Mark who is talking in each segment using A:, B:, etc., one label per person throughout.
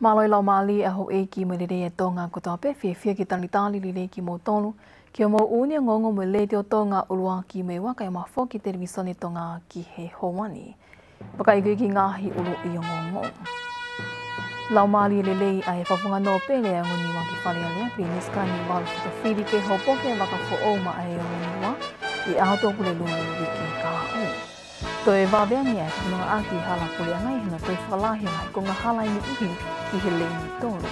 A: Māloi lau Māli e hau e ki mwere rei e tōngā kutoa pe, fie fie ki tani tāli li rei ki mō tōnu, ki o mō uni a ngongo mwere lei teo tōngā ulua ki mwere waka e mafo ki te rivisone tōngā ki he hōwani. Paka i kui ki ngāhi ulu i o ngongo. Lau Māli le lei a e whafunga nō pe a nguni wā ki whare a lea, pri niska ni wālu ki whiri ke hō poke waka fo ouma a e o nguni i ātoku le lua i ki kā ui. Ko e wawea mea ki mga aki hala kuri anai hina koe whalahe mai ko ngā hala ini uhi ki he leini tōru.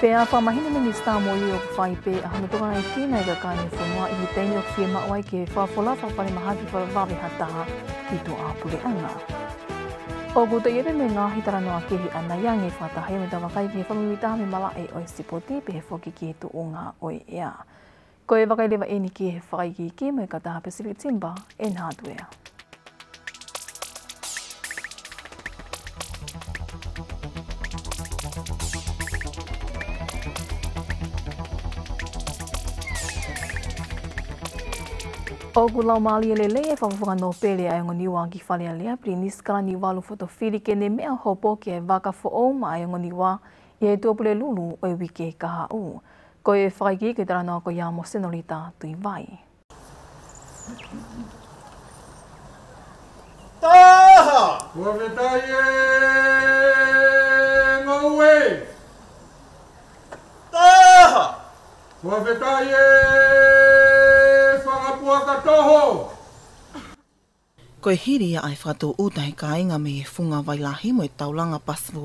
A: Pe a whamahina mini stā mō i o whai pē a hana tōkana i tīnei ka kāni whanua i teini o kia mā oai ke whawhola whawhare maha ki whara wawe hata ki tō āpure anga. O ku te iere me ngā hitara noa kehi ana yangi whata hei me tā wakai ki whanui tā me mala e oi sipoti pe he whoki ki he tō o ngā oi ea. Ko e wakai lewa e ni ki he whai ki me mai ka taha Pacific Timber e nātuea. Thank O ku lau maali le e whawhunga no pele a ngoni wā ki whale alea pri niskala ni walu fotofiri ke ne mea hopo ke e waka fo o ma a ngoni i e pule lulu o e wike kaha u. Ko e whakaiki ke ko ia mo senorita tui vai.
B: Taha! Kua vetaie
C: Taha! Kua
B: toho. Ko hiri a ai whato utahi kai nga me funga vai la lahi mo e taulanga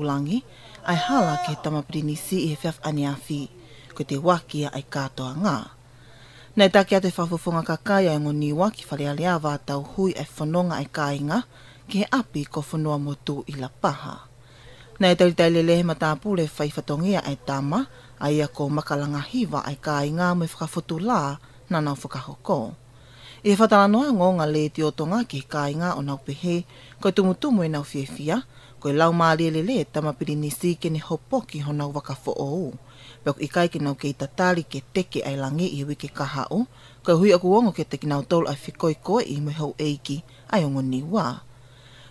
B: langi ai hala ke prini si e aniafi ko te waki a ai katoa nga Nei tā kia te whafufunga ka kai ai ngoni waki whalealea tau hui e fononga ai kai nga ke api ko whanua motu i la paha. Nei tali tali lehe mata tā pule whai whatongia ai tama ai ako makalanga hiva ai kai kāinga mai whakafotu lā nana whakahokoa. E he whatara noa ngō ngā le te otonga ki kai ngā o nau pehe, koe tumutumu e nau whiewhia, koe lau mā e le le tamapiri nisi ke ne hopo ki honau waka fo o u. Pēk i kai ki nau kei tatari ke teke ai langi i wiki kaha o, koe hui aku wongo ke teki nau tolu ai whikoi koe i mui hau eiki ai ongo ni wā.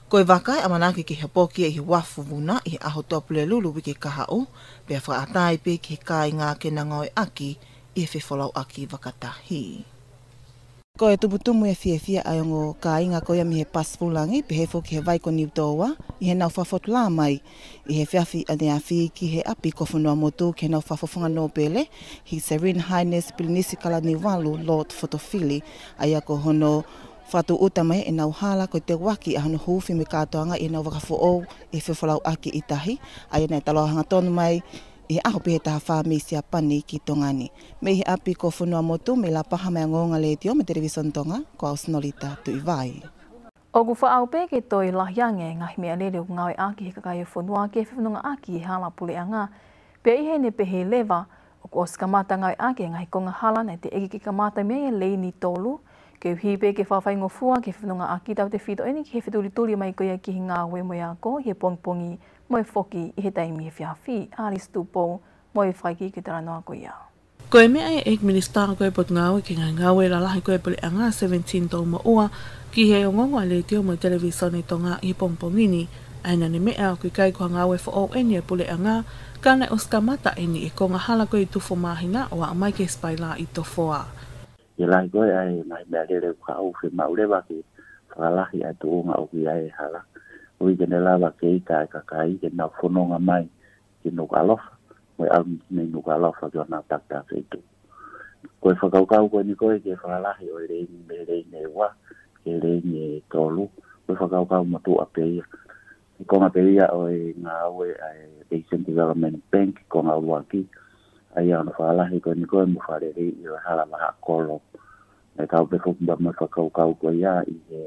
B: Koe wakai a manaki ki hopo ki e hi wafu wuna i aho tōpule lulu wiki kaha o, pēk whaatai pē ki kai ngā ke nangoi aki i e whifolau aki wakatahii. Ko e tupu tumu e fia fia ai ongo ka inga ko ia mi he pas fulangi pe he fuki he vai ko niu tōwa i he nau fafot la mai i he fiafi a nea fi ki he api ko whanua motu ki he nau fafofunga nō pele hi Serene Highness Pilinisi Kala Niwalu Lord Fotofili ai a ko hono Fatu uta e nau hala ko te waki a hono hufi me katoanga i nau wakafo ou e whiwhalau aki i tahi ai e nei taloa hanga tonu mai e aho pe he taha whāmi si a pani ki tongani. Me he api ko whunua motu me la paha mea ngonga le e tio me television tonga ko au snolita tu i vai.
A: O ku wha au pēke toi lahiange ngahi mea lere o ngāwe āki he kakai o whunua ke whiwhanunga āki he hala pule a ngā. Pe i he ne pe he lewa o ku osika mata ngāwe āki ngahi konga hala nei te eki kika mata mea e lei ni tolu. Ke uhi pe ke whawhai ngofua ke whiwhanunga āki tau te whito eni ke he whiturituri mai koe ki ngāwe moe ako he pongpongi pongi moi foki i he taimi he whiawhi, ari stupo, moe whaiki ki tara noa koia.
D: Ko e mea e eik minista koe pot ngāwe ki ngā ngāwe la koe pole a 17 tau ma ua ki he o ngongo le teo mo televisione to ngā i pomponini a ina ni mea o ki kai kua ngāwe fo au enia e pole a ngā ka nei o e, e ko nga hala ko i tufo mahina o a mai ke spaila la i tofoa.
E: I lahi koe ai mai mea lere uka au fi maurewa ki whalahi a tuunga o ki ai e halaki o i kene lava ke i tae kaka i ke nau whanonga mai ke nuka alofa, moe au nei nuka alofa ki o nga takta whetu. Koe whakaukau koe ni koe ke whalahi o i reini me reini e wa, ke reini e tolu, koe whakaukau matu e a peia. I konga peia o i ngā aue a Asian Development Bank, konga ua ki, a i ana whalahi koe ni koe mu whare rei i o hala maha kolo. Nei tau pe fukumba mwe whakaukau koe ia i he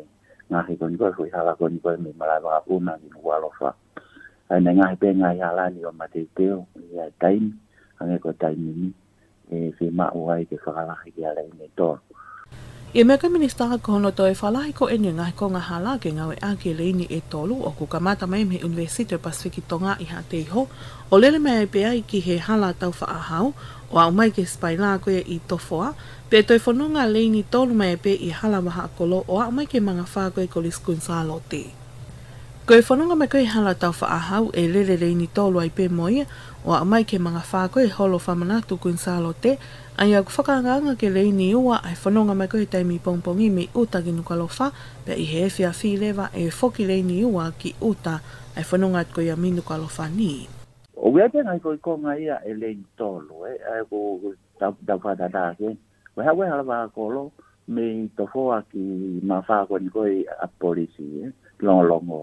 E: ngahi ko ni ko hui hala ko ni ko me mala ba puna ni wa lo fa ai na ngai pe ngai hala ni o mate teo ya tain ane ko tain ni e fe ma wai ke fa hala ki ala ni to
D: I mea ka minista ko hono to e whalahi ko enu ngai ko ngā hala ke ngau e ake leini e tolu o kukamata mai me Universite Pasifiki Tonga i ha teiho o lele mea e pea i ki he hala tau whaahau o au mai ke spaila ko e i tofoa pe toi whanunga leini tolu mea e pe i hala maha kolo o au mai ke manga whaako e ko li skunsa lo te. Ko e whanonga me koe hala tau whaahau e lere rei ni tolu ai pē moia, o a mai ke mga wha koe holo whamanatu kun sālo te, a ia ku whakanganga ke lei ni ua ai whanonga me koe taimi pongpongi me uta ki nukalo wha, pe i he efi a whi lewa e whoki lei ni ua ki uta ai whanonga at koe a minu kalo wha ni.
E: O wea pena i koe konga ia e lei ni tolu, e a ku tau whatata ke, we hawe hala wha kolo, me tofoa ki mafa ko ni koi a polisi, eh? longo longo.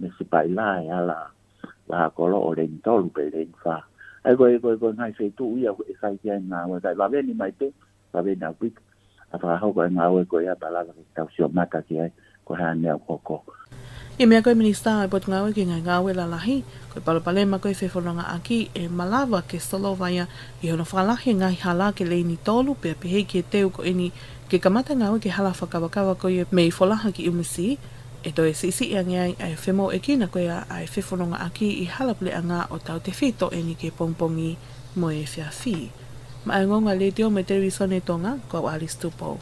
E: me si pai la e ala la kolo o le ntolu pe le nfa. Ai koe koe koe ngai fei tu ia e sai kia ngā oe kai la veni mai pe, la veni au pik, a wha hau koe ngā oe koe a palala ki tau si o mata ki ai koe hea nea koko.
D: I mea koe minister e potu ngā oe ki ngai ngā la lahi, koe palopalema koe fe fononga aki e malava ke solo vaya i hono whalahi ngai hala ke le ni tolu pe a pehei ke teo ko eni ke kamata ngā oe ke hala whakawakawa koe mei folaha ki umusii E toi si si ang ai ai femo e kina ko ia ai fe aki i hala ple anga o tau te fito e ni ke pompongi mo e fia fi. Ma ai ngonga le tio me televisione tonga ko Alice Tupo.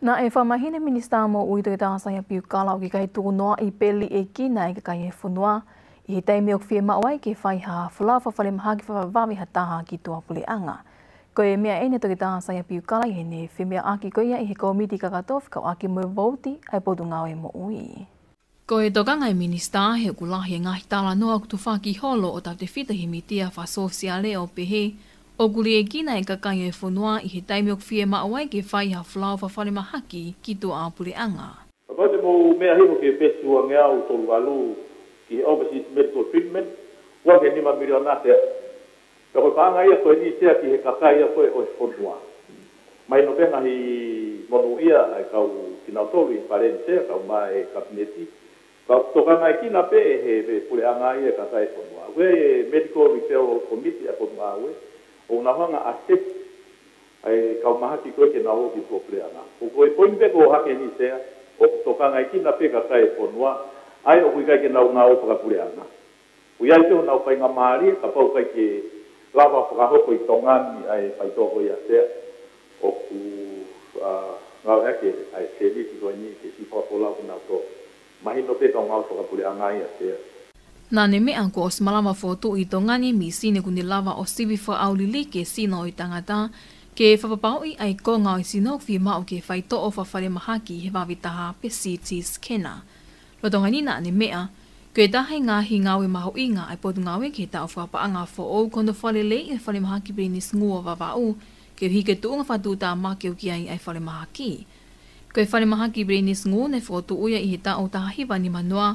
A: Na e wha mahine minista mo ui toi taa sanga piu kala ki kai tuku noa i peli e kina e kai e funua. I he teimi o kwhia maoai ke whai haa fulafa whale ki whawa ki tua pule anga. Ko e mea ene toki tāsai a piu kala i whemea aki koia i he komiti kakato whikau aki mui vauti ai potu ngāo e mo ui. Ko e toka ngai e minister he kulahi e ngahi tāla noa kutu whaki holo o tau te whitahi mi tia wha sosia leo pehe, o kuri e kina e kakai e whunua i he taimiok fie maa wai ke whai ha whlau wha whare mahaki ki tō āpure anga.
F: Pate mō mea hiko ke pesi ua ngā u tolu alu ki overseas medical treatment, wake nima miriona te Pero pa nga ia koe nise a ki he kakai a koe o he fonua. Mai no venga hi monu ia ai kau kina tolu i pare nise a kau mai e kabineti. Pa toka nga i kina pe e he ve pule a nga ia kakai fonua. E ue e medical retail committee a kodunga ue. O una hanga a sep ai kau maha ki koe ke na ho ki pule a nga. O koe poimbe ko hake nise a o toka nga i kina pe kakai fonua. E ai o kui kai ke na unga o pule a nga. Uyai te o nga upai nga maari, kapau kai ke kakai lava whakahoko i tō ngāmi ai whai tōko i atea o ku ngau heke ai te riti koe ni te si pāpō lau nā tō mahino pe tō ngau whakapure a ngai atea
A: Nāne mea ke sino i tangata, ke whapapau i ai ko ngau i mahaki he wawitaha pe kena. Rotonga nina ane Koe tahe ngā hi ngāwe maho i ngā ai pōtu ngāwe ke tā o whāpa a ngā whō ou kondo whale lei e whale maha ki pēni sngua wa wā u, ke hi ke tūnga whātū tā mā keu ki ai ai whale maha ki. Koe whale maha ki pēni sngua ne whō tū uia i he tā o tā hiwa ni manua,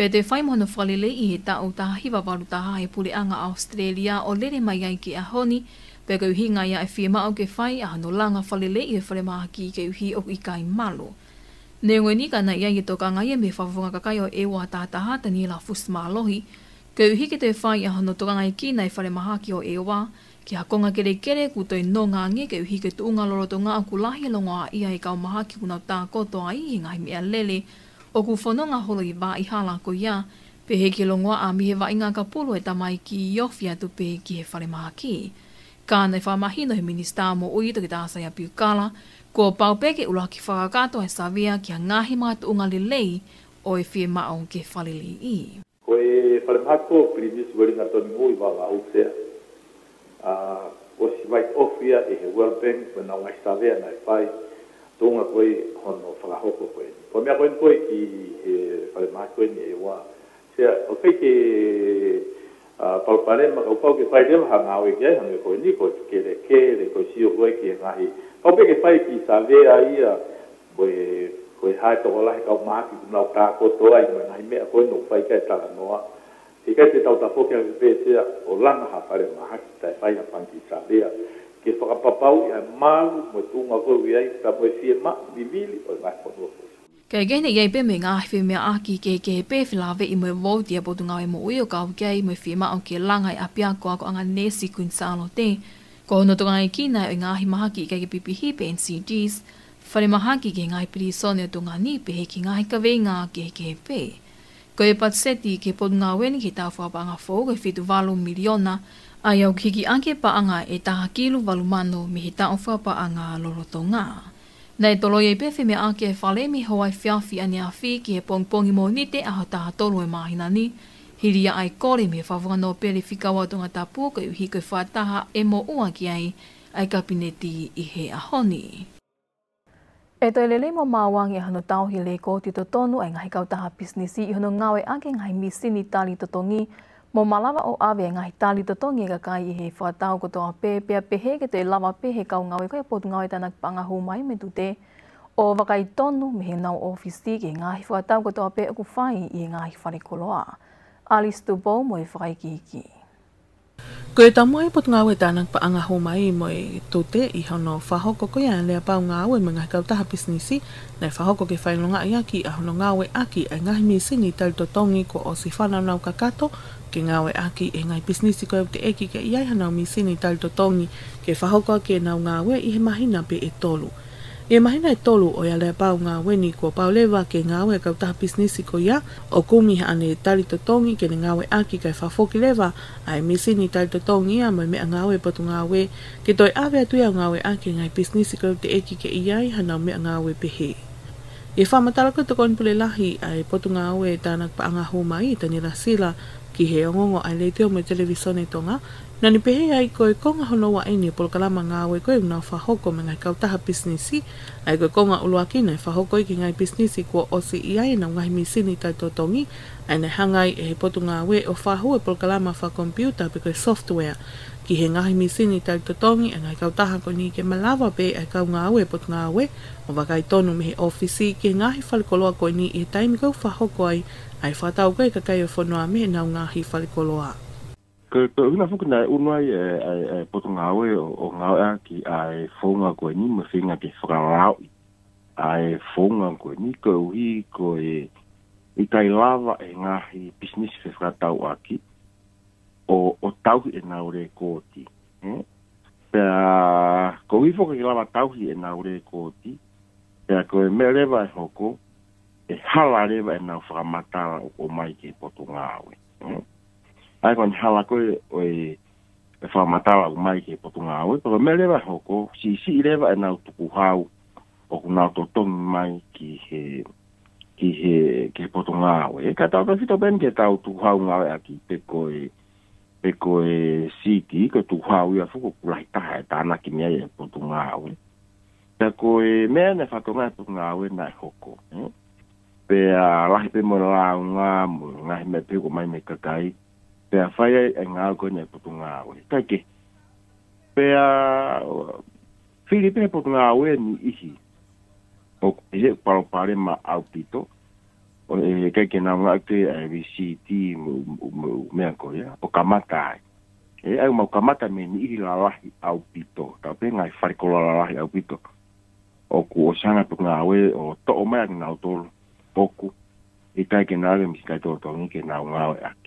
A: pē te whai mohono whale lei i he tā o tā hiwa waru tā hae pule a ngā Australia o lere mai ai ki a honi, pē kau hi ngā ia e whie o ke whai a hano langa whale lei i he whale maha ki ke uhi o i kai malo. Nē ngoi ni ka nai ai e toka ngai e me whawhunga kakai o e wā tātaha tani la fusma lohi. Ke uhi ke te whai a hono toka ngai ki nai whare maha ki o e wā, ki a konga kere kere ku tei no ngā nge ke uhi ke tuunga loro to ngā aku lahi longa a ia e kau maha ki kuna tā ai i ngai mea lele, o ku whono ngā holo i bā i hala ko ia, pe he ke longo a mihe wa inga ka pulu e tamai ki i ofi atu pe ki he whare maha ki. Ka nei whamahino he minister mo ui toki tāsai a piukala, Ko paupeke ula ki whakakato e savia ki a ngahi mātu ungali lei o e whie mao ke whalili i.
F: Ko e whalimhako primis wiringa toni mui wala au sea. Uh, o si mai ofia e he World Bank koe na ungai savia na e whai. Tunga koe hono whakahoko koe. Ko mea koe koe ki he whalimhako ni e wā. Sea, o kei ke paupare maka upau ke whai lewa hanga au e kia hanga koe ni koe kere kere koe sio koe ki e ngahi. Uh, o pe ke fai ki sa ve a ia koe koe hae toko lahe kau maaki ku nau kā koto ai mai nai mea koe no fai kai tala noa he kai te tau tapoke a kipe tea o lana ha pare maaki tai fai na pan ki sa ve ke whakapapau i a maru mo tūnga koe ui ai ta moe fie ma vivili o i mai kono koe
A: Kei gene yei pe me ngāhi whi mea aki ke ke pe whilawe i mui wauti a botu ngāwe mo uio kau kei mui whi o ke langai a piakoa ko anga nesi kun sālo tēng. Ko hono tonga i e kina i e ngā hi mahaki i kaike pipi hipe NCDs, whare mahaki ke ngā hipiri sone o tonga ni pehe ki ngā hika wei ngā ke he ke he pe. Ko e pat seti ke pot ngā weni ke tāwhu a panga fōga i whetu walu miliona, a iau kiki anke pa anga e taha kilu walu mano mi he tāwhu a pa anga loro tonga. Nei tolo ye pefe me ake e whale mi hoa i whiawhi ane a whi ki he pongpongi mō nite a ha taha tolu e mahina Hiria ai kore me whawhanganoa pere whikawa tonga tā pōka i hikoi whātaha e mō ua ki ai, ai kapineti i he ahoni. E toi lele mō māwang e hano tauhi le kōti to tonu ai ngai kautaha pisnisi i hono ngāwe ake ngai misi ni tāli to tongi mō malawa o awe ngai tāli to tongi e ka kai i he whātau koto a pē pē pē he ke te lawa pē kau ngāwe koe pōtu ngāwe tāna panga hū mai me tute o wakai tonu me he nau ofisi ke ngai whātau koto a pē aku i ngāhi whare a pē i ngāhi whare koloa. Alice Dubo mo i whaikiki.
D: Ko e tamo e pot ngawe tānang pa anga mai i moi tō te i hono whahoko ko iana lea pau ngawe mga kau taha pisnisi nei whahoko ke whainonga i aki a hono ngawe aki e ngahi misi ni tau to tongi ko o si whanau kakato ke ngawe aki e ngai pisnisi ko te eki ke iai hanau misi ni tau to tongi ke whahoko ke nau ngawe i he mahi nape e tolu. E mahina e tolu o yale pau ngā weni kua pau lewa ke ngā ue kau taha pisnisi ko ia o kumi ane tari to tongi ke ne ngā ue aki kai whafoki lewa ai misi ni tari to tongi ia mai mea ngā ue patu ngā ue ke toi awe atu ia ngā ue aki ngai pisnisi kau te eki ke iai hana mea ngā ue pehe. E wha matala kato koni pule lahi ai patu ngā ue tāna kpa anga hō mai tani rasila ki he ongongo ai leiteo me televisione tonga Nā ni pehe ai koe konga hono wa ni e polo kalama ngā we koe unau whahoko me ngai kautaha bisnisi, ai koe konga ulua kina e whahoko i ki ngai bisnisi kua osi i ai na ngai misini tai totongi. ai nei hangai e he potu ngā we o whahua e polo kalama wha kompiuta pe koe software ki he ngahimi sini tai tōtongi e ngai kautaha koe ni ke malawa pe ai kau ngā we potu ngā we o wakai tonu me he ofisi ki ngahi whalikoloa koe ni i he taimikau whahoko ai ai whatau koe kakai o whanua me nau ngahi whalikoloa. koloa.
G: Ko pe una fu kuna uno ai ai eh, ai eh, eh, poto ngawe o ngawe ki ai fonga ko ni mo singa ke fra rao ai fonga ko ni ko wi ko e i tai lava e nga hi business fe fra aki o o tau e na ore ko ti pe ko wi fo ke lava tau hi e na ore ko ti pe ko e me leva e hoko e hala leva e na fra mata o ko mai ke poto ngawe ai kon hala ko oi e fa mata wa mai ke po tunga e oi to me leva hoko si si leva e na tu ku hau o ku na to to mai ki he ki he ke po tunga oi e ka ta ko fito ben ke ta tu hau nga wa ki pe ko e eh? pe ko e si ki ko tu hau ya fu ko ku ta e ta na ki mia e po tunga oi ko e me ne fa to mai po tunga oi na hoko pe a lahi pe mo la nga mo nga me pe ko mai me kakai pe a faya e nga ko ne putu nga o ta ke pe a filipine putu nga o ni ihi o ye paro pare ma autito o e, e ke ke na nga te a vct me a ko ya o kamata e ai ma kamata me ni ihi la la autito ta pe nga fari ko la la autito o ku o sana putu nga o o to o me a nga autol poku e ta ke na le mi ka to to ni ke na nga o a k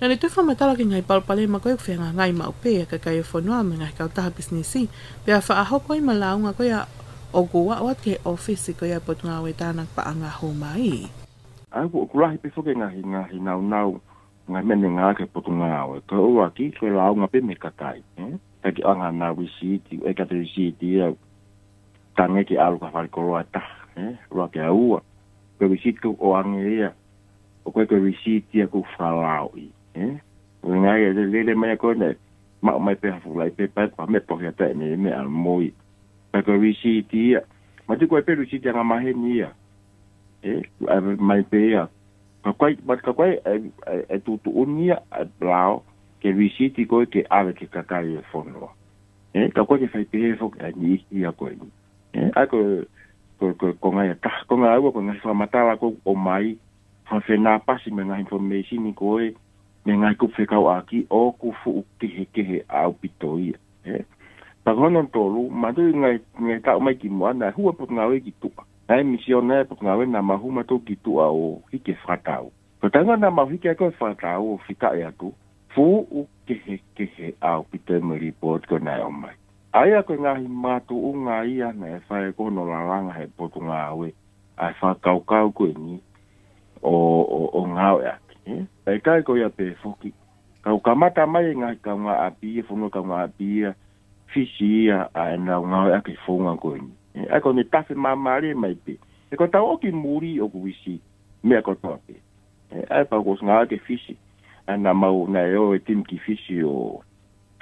D: Nā ne tui whamatala ki ngai palpale ma koe kwhenga ngai mau pē a kakai o e whanua me ngai kau taha bisnesi. Pea wha aho koe ma launga koe a o goa o te ofisi koe a potu ngā we tāna pa a ngā hō mai.
G: Ai wu okurahi pe whoke ngahi ngahi nau nau ngai mene ngā ke potu ngā o e kau ki koe launga pe me katai. Taki a ngā nā wisi iti, e kata wisi iti a tange ki alu ka wharikoroa e ta, rua ke aua. Pe wisi iti o ange ea, o koe koe wisi iti a kou whalao iti eh un ai de le le mai kone ma mai pe fu lai pe pa pa me po ya te ni me al moi pa ko visi ti ma ti ko pe lu si ti nga mahe ni ya eh mai pe ya ka kwai ma ka kwai e tu tu un ya blao ke visi ti ko ke ave ke ka kai e fono eh ka kwai fai pe fo ka ni ya ko ni eh ako ko ko ko nga ya ka ko nga ko nga fa mata ko o mai fa fe na pa si me nga information ni ko e eh? me ngai ku fe kau o ku fu ki he ke au pitoi e pa gonon tolu ma ngai ngai ta mai ki mo na hu po ngai ki tu ai mission na po ngai na ma hu ma to ki tu o ki ke fratau pa ta ngai na ma hu ki ko fratau o fika e atu fu u ki he ke he au pitoi mo report ko na o mai ai ko ngai ma tu u ngai ya na fa e ko no la langa he po ngai ai fa kau kau ko ni o o o e kai ko ia pe foki ka ka mata mai nga ka nga api e fu ka nga api fisi a na nga a ke fu nga ko ni e ka ni ta fe ma mai pe e ko ta o ki muri o ku wisi me ko to pe e a pa ko nga ke fisi a na ma na yo e tim ki fisi o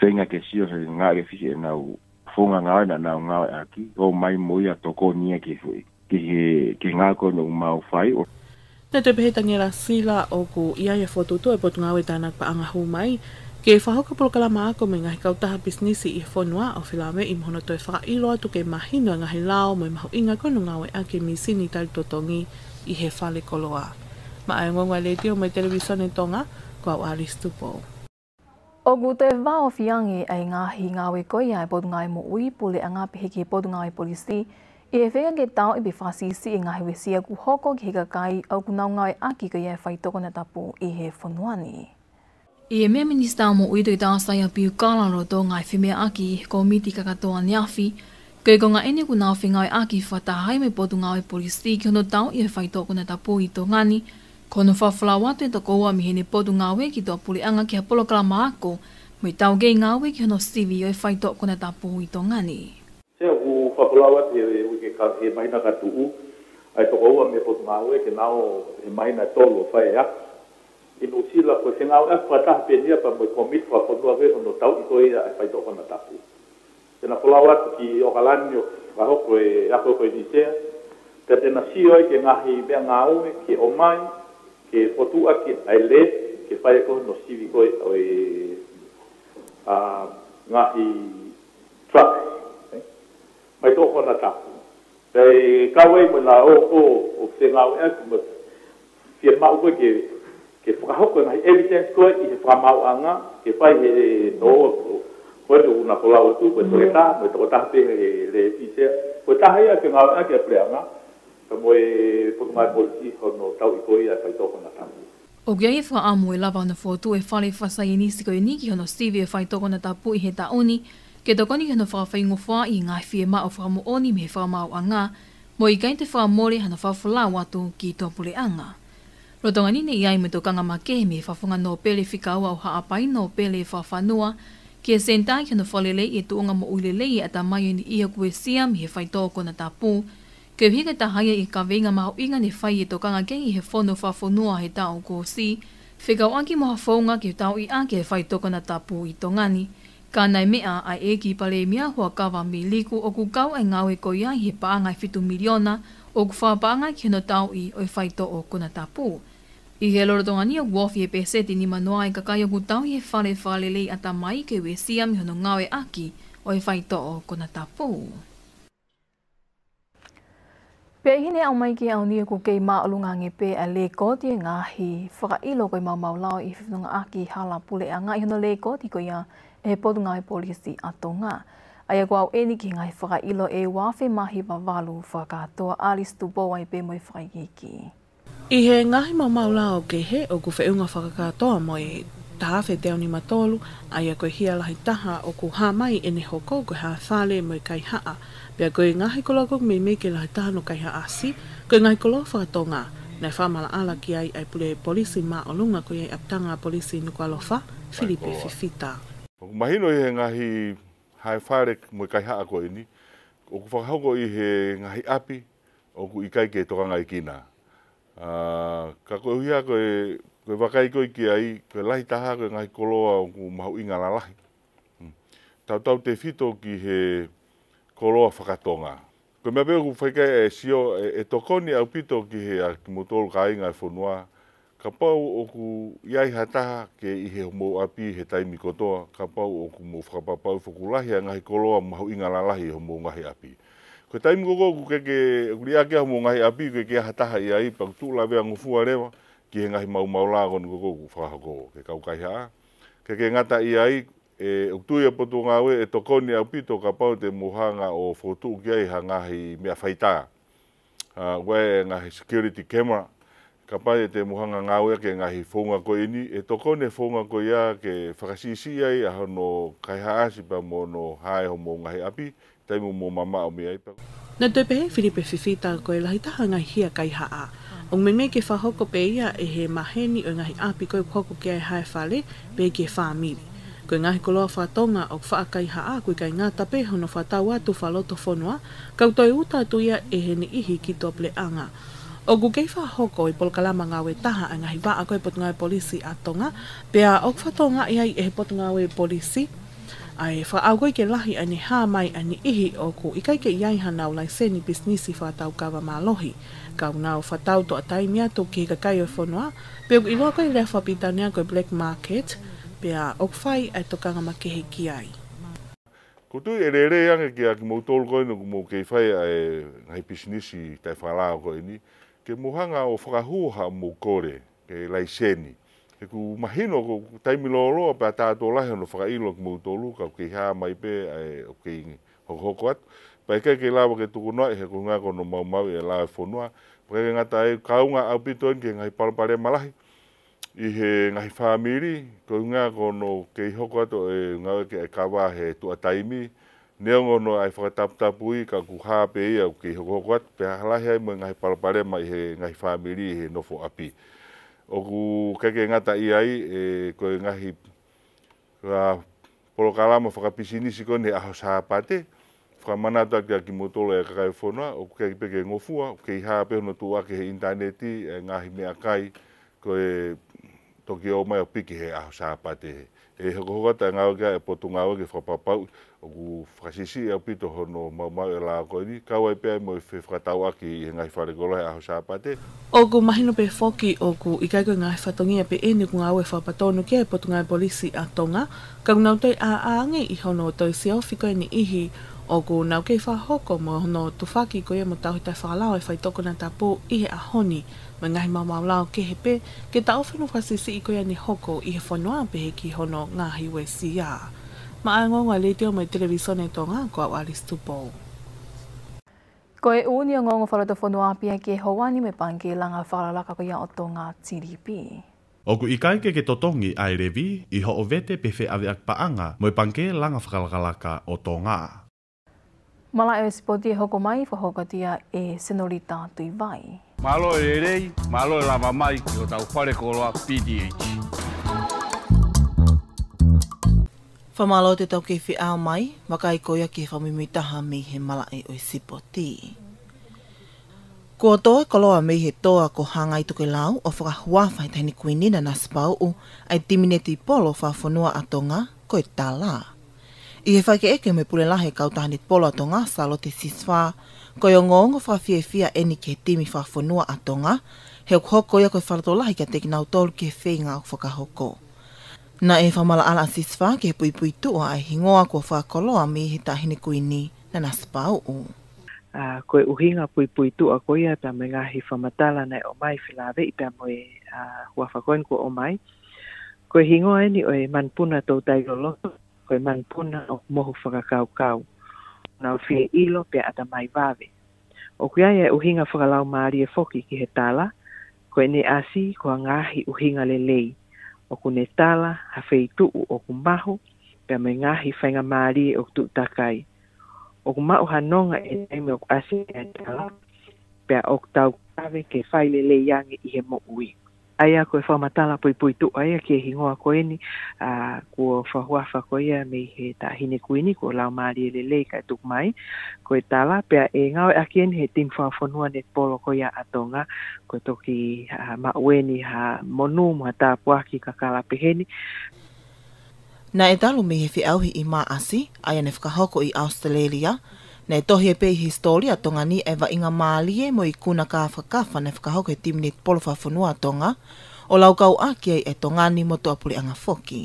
G: tenga ke si o nga ke fisi na u fu nga nga na na nga a ki o mai mo ia to ko ni ke fu ke ke nga ko no ma o fai
D: Nei te pehe tangera sila o ku ia ia whototo e potunga we tānak pa anga hū mai. Ke e whahoka polokala māko me ngahi kautaha bisnisi i whonua o whilame i mhono toi whaka tu ke mahinua ngahi lao mo i mahu inga kono ngawe a ke misi ni tali totongi i he whale koloa. Ma ae ngongwa e le tio mai televisione tonga, ko au aristupo.
A: O gu te wā o whiangi ai ngahi ngawe koia e potunga i mo ui pule a ngā pehe ke potunga i polisi, E e ke tau i bifasi si e ngahiwe si aku hoko ki hika kai au kunau ngai aki ka iai e whai toko na tapu i he whanuani. I e mea minista mo uidoi ta asai api u kālaro tō ngai whimea aki ko miti kakatoa ni afi, kei ko ngā ene kunau whi ngai aki whata hai mei potu ngai polisi ki hono tau i he whai toko na tapu i tō ngani, kono whawhala watu e tako ua mihene potu ngai ki tō puli anga ki ha polokala maako, mei tau gei ngai ki hono sivi i he whai na tapu i tō ngani
F: whakulau ati e uke ka he maina ka tuu. Ai toko ua me pot maue ke nao he maina tolo whae ak. I nu sila koe se ngau ak pataha pe nia pa moi komit kwa konua ve ono tau i toi a pai e toko na tapu. Te na whakulau ati ki okalani o kaho koe ako e, koe nisea. Te te na sio ai ke ngahi mea ngau e ke omai ke potu ake ai le ke pai koe no sivi koe oi a ngahi truck mai tō kona tāku. Tei kawai mo nā o o o te ngā o ea kuma fie mau koe ke, ke whakahoko nai evidence koe i he whamau anga, ke whai he nō o ko. Koe tu una kola o tu, koe tō kata, mo i tō kata te he le i te. Koe tāhe ea ke ngā o ea ke aplea anga, ka mo e putu mai polisi kono tau i koe ea kai tō kona tāku.
A: O gea e whaamu e lava ana fōtu e whale whasai e nisiko e niki hono Stevie e whaitoko na tāpu i he tāoni, ta Ke toko ni hana whawhai ngofoa i ngai fie ma o whamu oni me whamau a ngā, mo i kain te whamore hana whawhula watu ki tōpule a ngā. Rotonga nine i aimu tō kanga make me whawhunga nō pele whikaua o haapai nō pele whawhanua, ki e sentā ki hana whalele i e tuonga mo uilelei e a ta mai ni iha kue sia me he whai kona na tāpū, ke uhinga ta haia i ka veinga maho inga ne whai e i tō kanga kei he whono whawhunua he tāo kōsi, whikau anki moha whaunga ki tāo i anke he whai tōko na tāpū i tōngani, ngani, Ka nei mea a e pale mea hua kawa mi liku o ku kau e ngawe ko ia he paangai fitu miliona o ku wha paangai ki hino tau i o i whaito o kuna tapu. I he lorotonga ni a wafi e pese ni manoa e kakai o ku tau i he whale whale lei ata mai ke we sia mi hono ngawe aki o i whaito o kuna tapu. Pea hine au mai ki au ni a ku kei maa alunga nge pe a le koti e ngahi whakailo koi maumau lao i whiwhinunga aki hala pule a ngai hono le ti ko ia e podu e polisi ato ngā. Ai agua o eni ki ngai whakailo e wafe mahi wa walu whakatoa alistu bowai pe moi whaikiki.
D: I he ngahi ma maula o ke he o kuwhe unga whakakatoa moi tahawhe te ni matolu, ai a koe hia lahi taha o ku hamai e ne hoko koe ha whale moi kai haa. Pia koe ngahi kolo koe mei mei ke lahi taha no kai haa si, koe ngahi kolo whakatonga. Nei whamala ala ki ai ai pule polisi ma o lunga koe ai aptanga polisi nuku alofa, Filipe Fifita.
C: O mahino he ngahi hai whare mo i kaiha ako ini, o ku whakahoko i he ngahi api, o ku i kaike toka ngai kina. Uh, ka koe hui ako e, koe wakai koe ki ai, koe lahi taha koe ngahi koloa o mahu inga la lahi. Hmm. Tau tau te fito ki he koloa whakatonga. Koe mea peo ku whaikai e sio e, e tokoni au pito ki he a ki motoro ka inga e whonua, ka pau o ku iai hataha ke i he mō api he taimi kotoa, ka pau o ku mo whakapapau whakulahi a ngahi koloa mahu inga lalahi he mō ngahi api. Ko taimi koko ku keke, ku li ake mō ngahi api ke ke hataha i ai, pak tū la vea ngufua rewa, ki he ngahi mau mau lā koko ku whakako, ke kau kai haa. Ke ke ngata i ai, e uktu ia potu ngawe e tokoni au pito ka pau te mohanga o fotu ki ai ha ngahi mea whaitaa. Uh, we ngahi security camera, ka pai e te muhanga ngā ua ke ngahi whonga ko ini, e toko ne whonga ko ia ke whakasisi ai a hono kaiha asi pa mō no hae ho mo ngahi api, taimu mo mama o mea ipa.
D: Nā tepe he Filipe Fifita ko e lahi taha ngai hia kaiha a. O me me ke whahoko pe ia e he maheni o ngahi api koe koko ke ai hae whale pe ke whāmiri. Ko e ngahi koloa whātonga o whaakai haa koe kai ngā tape hono whātau atu whaloto whonua, kautoi uta atu ia e he ni ihi ki tople anga. O ku kei wha hoko i polkalama ngā we taha a ngahi wā a koe potunga e polisi a tonga, pia o kwha tonga i ai e potunga we polisi. Ai wha au koe ke lahi ane hā mai ane ihi o ku i kai ke iai hana o lai seni bisnisi wha tau kawa mā lohi. Ka unā o wha tau to a taimia tō ki hika kai o whonua, pia i loa koe lea wha koe black market, pia o kwhai ai tokanga ma kehe ki ai.
C: Ko tui e ki a ki mou tōl koe no ku mou kei whai e ai, ai bisnisi tai wha rā koe ni, ke muhanga o whakahuha mō kore, ke laiseni. He ku mahino ko taimi loroa pa tātō lahi no whakailo ki mūtō luka o kei hāma i pē ai o kei hokohoko atu. Pa ikai kei lawa ke tuku noa he ku ngā kono maumau e lawa whonua. Pa kei ngata e kaunga au pito en ke ngai palapare malahi. I he ngai whāmiri, ko ngā kono kei hoko atu e ngā ke e kawa he tua taimi. Nea ngō no ai whakataputapu i ka kuhā pe i au ki hoko kwat, pe ahalahi ai mō ngahi palapare mai he ngahi whāmiri he nofo api. O ku keke ngata i ai, e, koe ngahi ka polokalama whakapisi nisi koe ne aho sāpate, whakamanata kia ki motolo e kakai whonua, o ku keke peke ngofua, ke i hāpe hono tū ake interneti, e, ngahi mea kai, koe toki o mai o piki he aho sāpate he. E hoko kwat, e ngāo kia e potu ngāo kia whakapapau, ku whakasisi au pito hono maumau e lao koini, kawai pia mo i whakatau aki i ngai wharekolo e aho sāpate.
D: O ku mahino pe foki o ku i kaiko ngai whatongi e pe eni ku ngā ue whapatonu kia e potu ngai polisi a tonga, ka unau tei a aangi i hono tei si au whikoe ni ihi o ku ke fa hoko mo hono tuwhaki ko e mo tau hitai whakalao e whaitoko na tapu i a honi ma ma maumau lao ke he pe ke tau whanu whasisi i ko ia ni hoko i he whanua pe ki hono ngahi we siyaa ma ango ngā le teo mai televisione tō ngā kua Alice Tupou.
A: Ko e uni o ngongo whalata whanua apia ke hoani me pangke langa whalalaka ko ia o tō ngā TDP.
F: Oku i kaike ke totongi ai revi i ho o vete pewhi awe ak paanga mo i pangke langa whalalaka o tō ngā.
A: Mala e sipoti e hoko mai whahokatia e senorita tui vai.
F: Malo e rei, malo e lava mai ki o tau whare koloa PDH.
B: Whamalo te tau kefi ao mai, waka i koia ki whamimi mi he mala e oi sipo ti. Kua toa koloa mi he toa ko hanga i tuke lau o whaka huawhai tehni kuinina na spau u ai timineti polo whawhonua a tonga ko i e tala. I he whaike eke me pule lahe kautahanit polo a tonga sa lo te sisfa, ko i o ngongo whawhie fia eni ke timi whawhonua a tonga, he o hoko ia koi whalatolahi ka teki nau tolu ke whenga o whakahoko. Kua Na e whamala ala sisfa ke pui pui tua a hingoa kua whakoloa me he tahine kui ni na naspa o o.
H: Uh, koe uhinga pui pui tua koe a pia me ngahi whamatala nei o mai whilawe i pia moe uh, hua whakoen kua o mai. Koe hingoa eni o e manpuna tau taiolo, koe manpuna o mohu whakakau kau. Na o fie ilo pia ata mai vave. O kui ai e uhinga whakalau maari e foki ki he tala, koe ne asi kua ngahi uhinga le lei o kune tala, hawhi tuu o kumbahu, pia me ngahi whainga maari o tuu takai. O kumau hanonga e teime o kuasi e tala, pia o tau kawe ke whaile le i he mo uiku ai a koe whamatala poi poi tu ai a kia hingoa koe ni a kua whahuafa koe ia me he ta hine koe ni kua lau maari e ele lei kai tuk mai koe tala pia e ngau a kien he tim whafonua ne polo koe ia atonga koe toki ma ue ni ha monu mua ta puaki ka kala piheni
B: Na e dalu mei he whi auhi i maa asi, ai ane hoko i Australia, Nei tohi e pei historia tonga ni e inga mālie mo i kuna ka whakafa ne whakahoke timini polofa whanua tonga o lau kau aki e tonga ni mo tu apuri anga foki.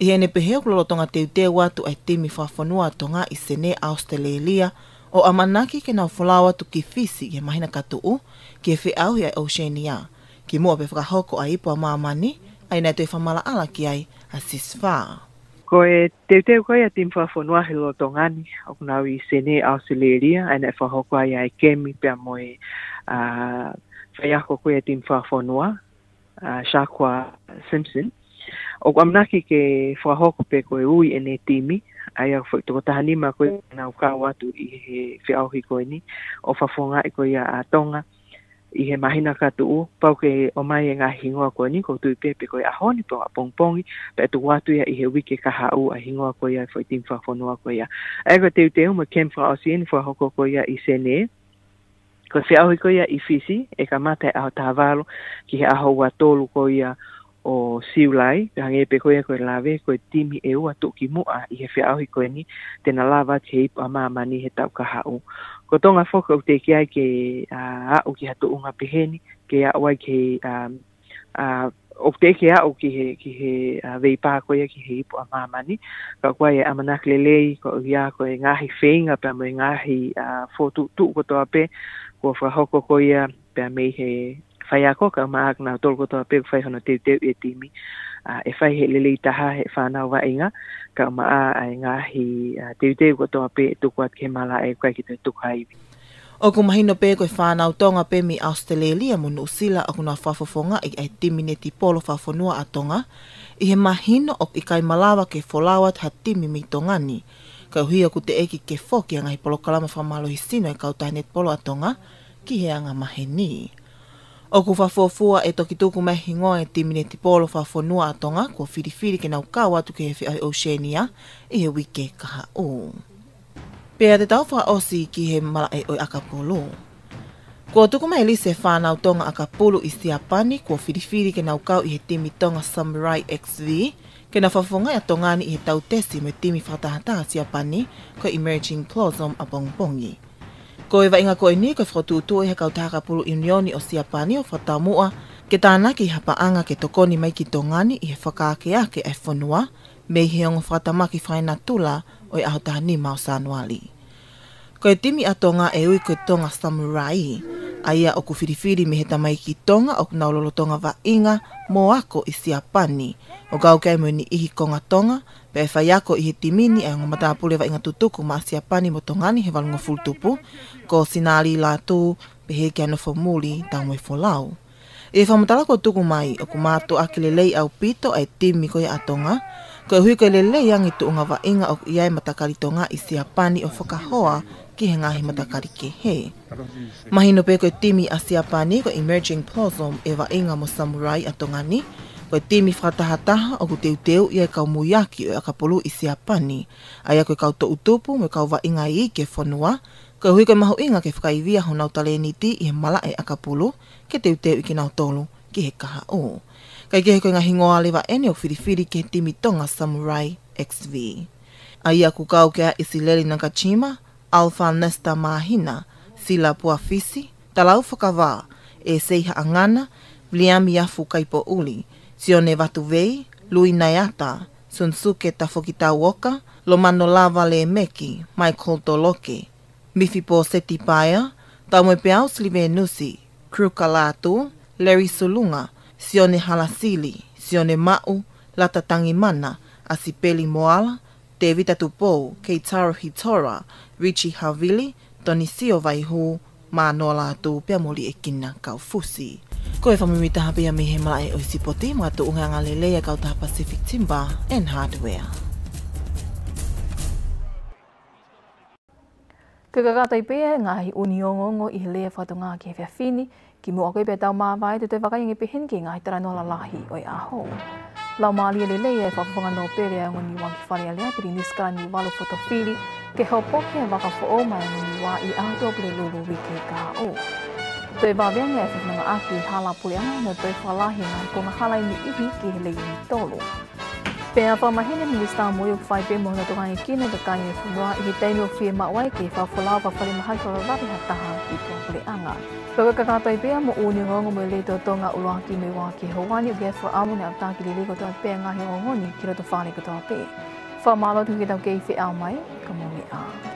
B: I hene pehe okulolo tonga teu te watu e timi whafanua tonga i sene Australia o amanaki ke nau whalawa tu ki fisi i mahina katu ki e au i Oceania ki mua pe whakahoko a ipua mamani ai nei tui whamala ala ki ai a sisfaa.
H: Ko e te te koe a tim fa fonua he lo tongani o kuna wi sene a osileria a ne fa hoko ai ai kemi pe a moe a fai ako koe a tim fa fonua a Shakwa Simpson. O kwa mnaki ke fa hoko pe koe ui e ne timi ai a fwe toko tahanima koe na uka watu i he fi au koe ni o fa fonga e koe a tonga i he mahina katu u, pau ke o mai e ngā hingoa koe ni, kou tui pepe koe ahoni pō a pongpongi, pe tu watu ia i he wiki kaha u a hingoa koe ia i whaitin whafonua koe ia. Ego te teu me kem wha osien wha hoko koe ia i sene, ko se ahoi koe ia i fisi, e ka mata e aho tāwalo, ki he aho wa tolu koe ia o siulai, pe hangi epe koe ia koe lawe, koe timi e ua tuki mua i he wha ahoi koe ni, tena lawa te hipa mamani he tau kaha u ko tonga foka u te ki ai ke uh, au ki hatu unga piheni, ke au ai ke um, uh, te ki au ki he, ki he uh, veipā koia ki he ipo a mamani, ka kua e amanak lelei, ko u ia ko e ngahi feinga, pia mo e ngahi uh, fotu tu kotoa pe, ko whahoko koia, pia mei he whai ako ka ma ak na tolko toa pek whai hono teu teu e timi e whai he lili taha he whanau wa inga ka ma a ai ngā hi uh, teu teu ko toa tuku at mala e kwa ki te tuku haiwi
B: O ku mahino pe koe whanau tonga pe mi Australia mo nusila a kuna whafofonga i e timine ti polo whafonua a tonga. I he mahino o i kai malawa ke folawat ha timi mi tongani. Ka hui aku te eki ke fokianga i polo kalama whamalo hi sino e kautahinet polo a tonga ki he anga maheni. O ku whafuafua e toki tuku mehi ngoe te mine te polo whafuanua atonga kua whirifiri ke nau kawa tu ke hewhi ai Oceania i he wike kaha o. Pea te tau osi ki he mala e oi akapolo. Kua tuku mai lise whanau tonga akapolo i Siapani kua whirifiri ke nau kau i he timi tonga Samurai XV ke na whafuanga i atongani i he tau tesi me timi whatahata Siapani kua Emerging Plosom a Bongbongi. Bongi. Ko e vainga ko e ni koe whakotutu e hekau taha kapuru unioni o Siapani o whatamua, ke tāna ki hapa anga ke tokoni mai ki tongani i he whakaake a ke e whanua, me i heongo whatamaki whaina tula o i e ahotaha ni mao sānuali. Ko e timi ato ngā e ui koe tonga samurai, a ia o ku whiriwhiri me he tamai ki tonga o kunaulolo tonga wa inga mō ako i Siapani, o gau kei mo ni ihi konga tonga, pe fai ako i he timini e ngā mata apule wa inga tutuku ma si apani mo tongani he walunga fulltupu ko sinari la tū pe he kia nofo muli tau mwe folau. I e whamatala ko tuku mai o ku mātu a lelei au pito ai timi ko i atonga ko hui ko lelei angi tu unga wa inga o iai matakari tonga i si apani o whakahoa ki he ngahi matakari ke he. Mahino pe ko timi a si apani ko emerging plosom e wa inga mo samurai atonga ni ko timi mi whatahataha o ku teu teu i kau muiaki o e akapolu i se apani. Ai a koe kau to utupu me kau wainga i ke whanua, ko hui koe mahu inga ke whakaivia ho nau tale niti i he mala e akapolu ke teu teu i ki nau tolu ki he kaha o. Kai kehe koe ngahi ngoa lewa ene o whiriwhiri ke timi tonga Samurai XV. Ai a ku kau kea isi leli nanka chima, Alfa Nesta Mahina, Sila Puafisi, Talau Whakavaa, e seiha angana, liami afu kaipo uli, Sione Vatuvei, Lui Nayata, Sunsuke Tafokita Woka, Lomano Lava Le Meki, Michael Toloki, Mifi Po Seti Paya, Tamoe Peau Slive Nusi, Kruka Latu, Larry Sulunga, Sione Halasili, Sione Mau, Lata Tangimana, Asipeli Moala, Tevita Tupou, Keitaro Hitora, Richie Havili, Tonisio Vaihu, Manola Tu, Piamoli Ekina Kaufusi. Kaufusi. Ko e whamimi taha pia mi he mai o si poti mga tu unga ngā lelea e kau taha Pacific Timba and Hardware.
A: Ka kakatai pia e ngāhi uni o ngongo i lea whatu ngā ki hewhia whini ki mua koe pia tau māwai te te whakaingi pihin ki ngāhi tarano la lahi o i aho. Lau māli e lelea e whakafunga nō pere a ngoni wangi whare alea piri niskara ni walu whoto ke hau poke e waka whu o mai ngoni wā i aho tōpile lulu wiki Ka o. Tui wawea e ngai fi mga aki hala pui ana na tui whalahi ngai kona hala ini ihi ki hele i ni tolo. Pea wha mahene ni wista mui o whai pe mohna tuka ngai kina ka kanyo e fumua i hi teino ma mawai ki wha whalau wha whare mahai kora rari ha taha ki tua pui ana. Kaka kakatai pia mo uni ngongo mo le to tonga uloa ki mei wā ki hawani o kia wha amu ni ata ki li liko tua pia ngahi o ngoni ki roto whāne kutoa pia. Wha malo tuki tau kei whi au mai, ka mongi āu.